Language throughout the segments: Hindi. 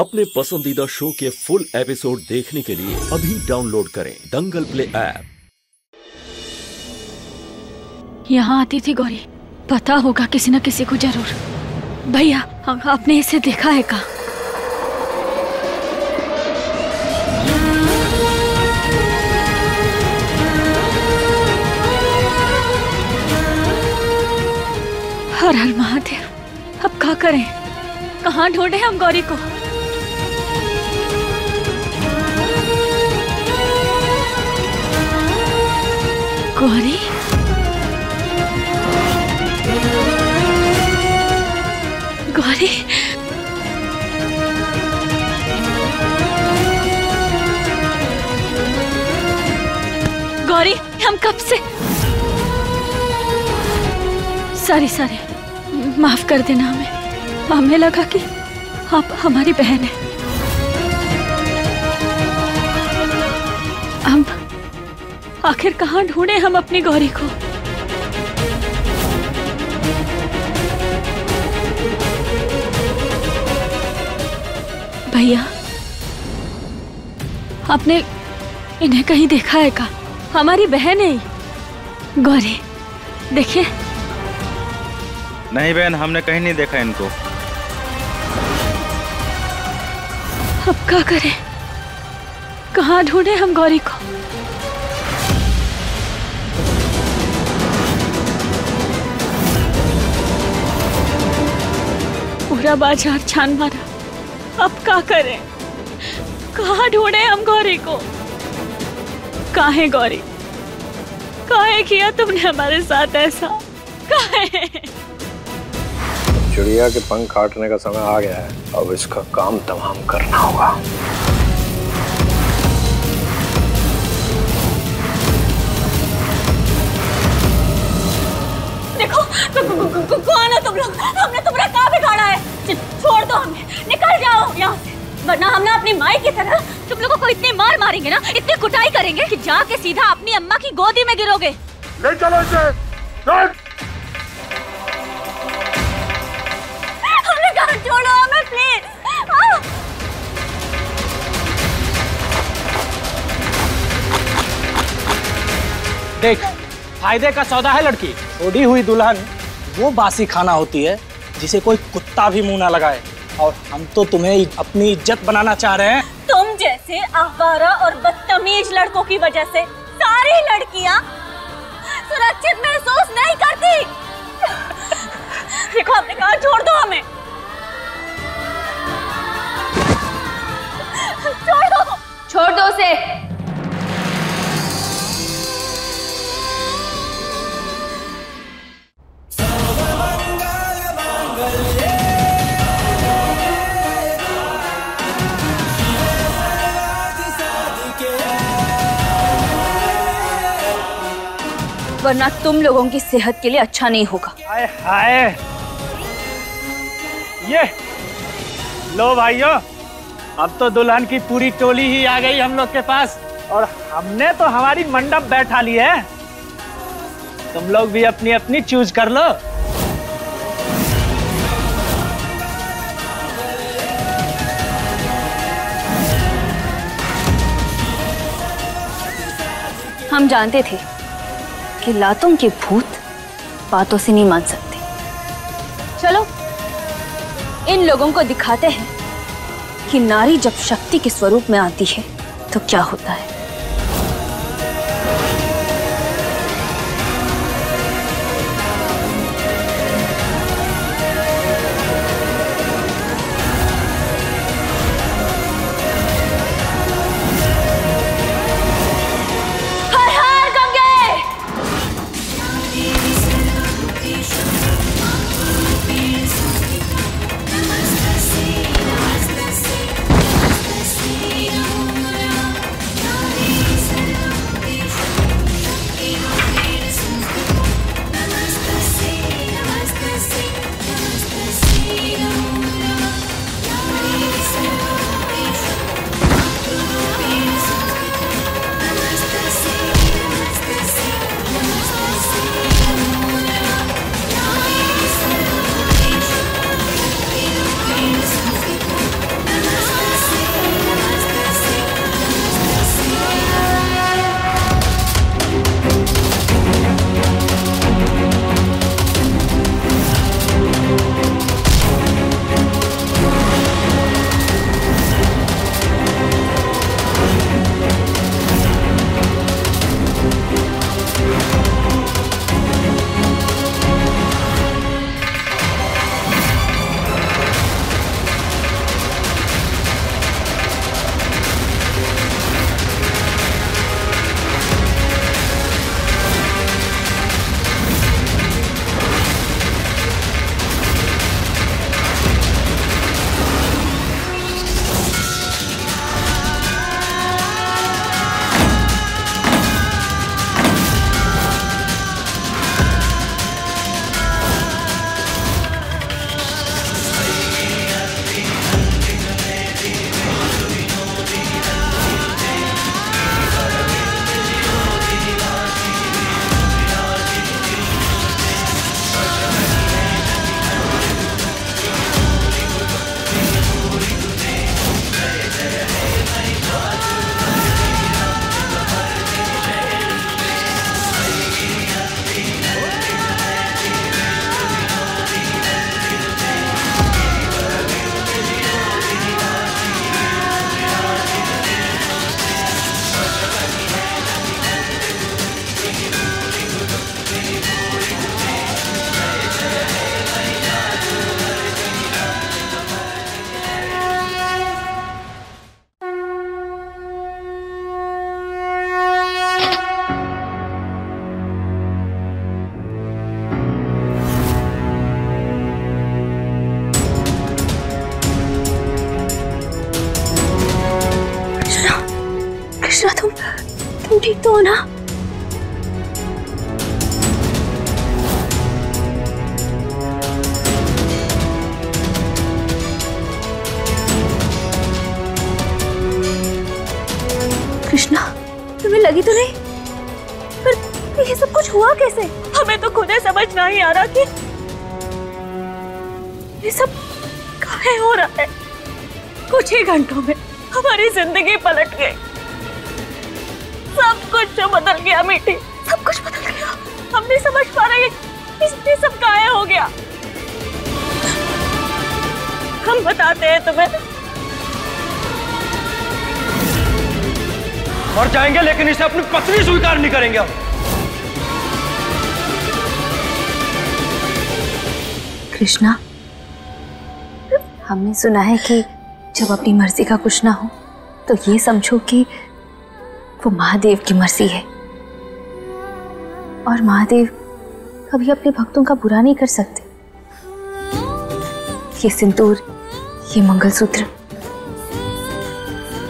अपने पसंदीदा शो के फुल एपिसोड देखने के लिए अभी डाउनलोड करें दंगल प्ले ऐप। यहाँ आती थी गौरी। पता होगा किसी न किसी को ज़रूर। भैया आपने इसे देखा है का हर हर महादेव, अब क्या करें? कहाँ ढूंढे हम गौरी को? गौरी? गौरी? गौरी, हम कब से? Sorry sorry. माफ़ कर देना हमें। हमें लगा कि आप हमारी बहन है। हम आखिर कहाँ ढूंढे हम अपनी गौरी को? भैया आपने इन्हें कहीं देखा है का? हमारी बहन है गौरी देखिए। नहीं बहन हमने कहीं नहीं देखा इनको। अब क्या करें? कहाँ ढूंढे हम गौरी को? पूरा बाज़ार छान मारा। अब क्या करें? कहा ढूंढे हम गौरी को? काहे गौरी? काहे किया तुमने हमारे साथ ऐसा? काहे चिड़िया के पंख काटने का समय आ गया है। अब इसका काम तमाम करना होगा। देखो कौन हो तुम लोग? हमने तुम्हारा है छ- छोड़ दो हमें। निकल जाओ यहाँ से। वरना हम ना अपनी माई की तरह तुम लोगों को इतनी मार मारेंगे ना इतनी कुटाई करेंगे कि जाके सीधा अपनी अम्मा की गोदी में गिरोगे। ले चलो इसे। चल हमने कहा छोड़ो हमें प्लीज़ देख फ़ायदे का सौदा है लड़की। छोड़ी हुई दुल्हन वो बासी खाना होती है जिसे कोई कुत्ता भी मुँह ना लगाए। और हम तो तुम्हें अपनी इज़्ज़त बनाना चाह रहे हैं। तुम जैसे आवारा और बदतमीज लड़कों की वजह से सारी लड़कियाँ सुरक्षित महसूस नहीं करती। देखो हमने कहा छोड़ दो हमें। छोड़ दो। छोड़ दो उसे। वरना तुम लोगों की सेहत के लिए अच्छा नहीं होगा। हाय हाय। ये। लो भाइयों अब तो दुल्हन की पूरी टोली ही आ गई हम लोग के पास। और हमने तो हमारी मंडप बैठा ली है। तुम लोग भी अपनी अपनी चूज़ कर लो। हम जानते थे कि लातों के भूत बातों से नहीं मान सकते। चलो, इन लोगों को दिखाते हैं कि नारी जब शक्ति के स्वरूप में आती है तो क्या होता है? तुम तुम ठीक तो हो ना? कृष्णा, तुम्हें लगी तो नहीं? पर ये सब कुछ हुआ कैसे? हमें तो खुद समझ नहीं आ रहा कि ये सब काहे हो रहा है। कुछ ही घंटों में हमारी ज़िंदगी पलट गई। सब कुछ जो बदल गया मीठी सब कुछ बदल गया। हम नहीं समझ पा रहे इसलिए सब काहे हो गया। हम बताते हैं तुम्हें। मर जाएँगे लेकिन इसे अपनी पत्नी स्वीकार नहीं करेंगे हम। कृष्णा हमने सुना है कि जब अपनी मर्ज़ी का कुछ ना हो तो ये समझो कि वो महादेव की मर्ज़ी है। और महादेव कभी अपने भक्तों का बुरा नहीं कर सकते। ये सिंदूर, ये मंगलसूत्र,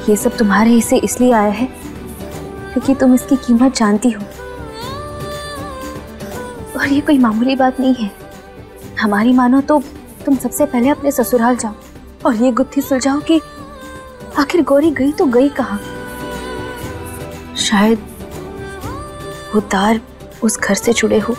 ये सब तुम्हारे हिस्से इसलिए आया है क्योंकि तुम इसकी कीमत जानती हो। और ये कोई मामूली बात नहीं है। हमारी मानो तो तुम सबसे पहले अपने ससुराल जाओ और ये गुत्थी सुलझाओ कि आखिर गौरी गई तो गई कहाँ? शायद वो तार उस घर से जुड़े हो।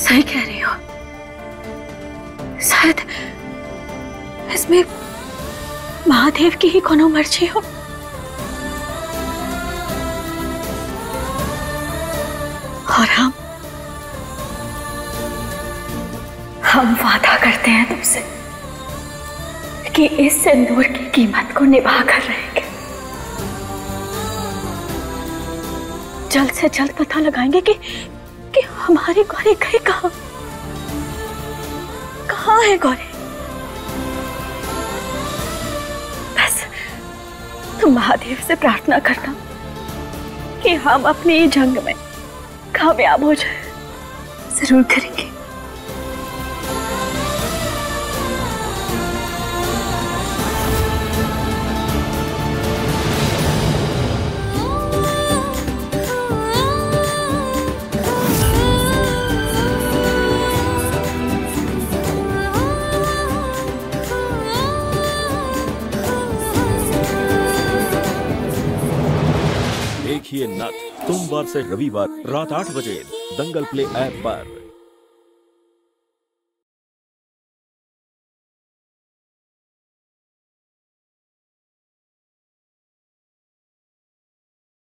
सही कह रही हो। शायद इसमें महादेव की ही कोनो मर्ज़ी हो। और हम हम वादा करते हैं तुमसे कि इस सिंदूर की कीमत को निभा कर रहेंगे। जल्द से जल्द पता लगाएँगे कि कि हमारी गौरी गई कहाँ? कहाँ है गौरी? बस, तुम महादेव से प्रार्थना करना कि हम अपनी जंग में कामयाब हो जाए। ज़रूर करेंगे। देखिए नथ सोमवार से रविवार रात आठ बजे दंगल प्ले ऐप पर।